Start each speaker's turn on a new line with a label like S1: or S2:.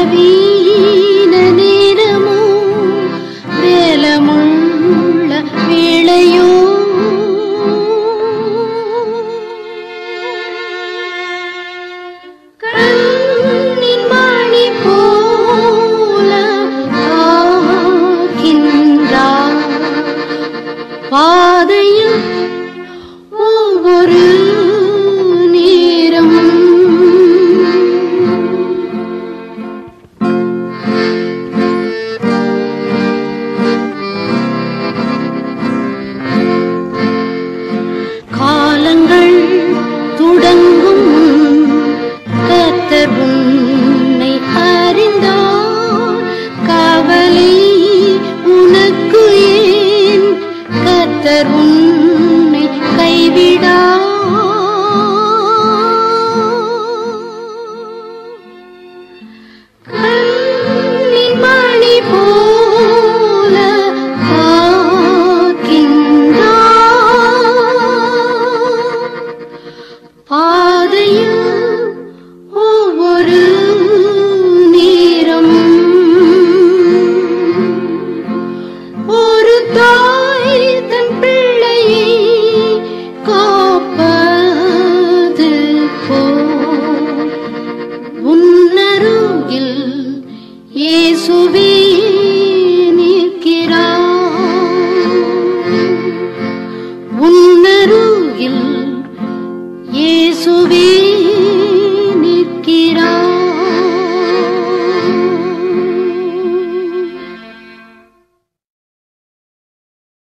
S1: कभी உன்னை அறிந்தான் கவலை உனக்கு ஏன்? கத்தர் உன்னை கைவிடா. பாதையும் subir.